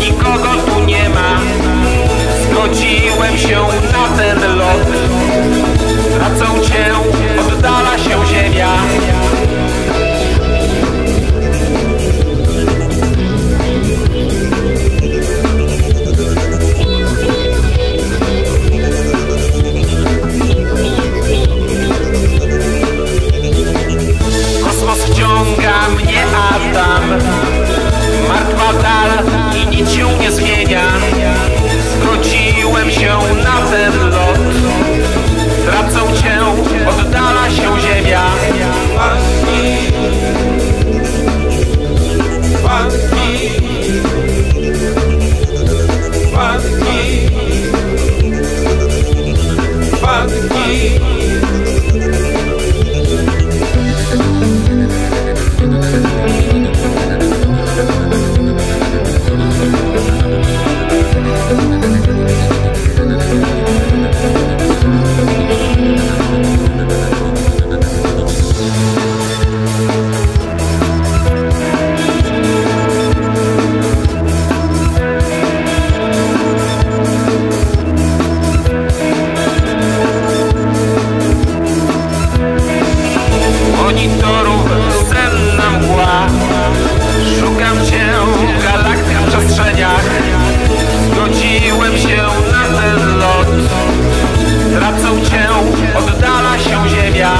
Nikogo tu nie ma. Zgodziłem się na ten lot. Tracę cię Zwracał cię, oddala się ziemia.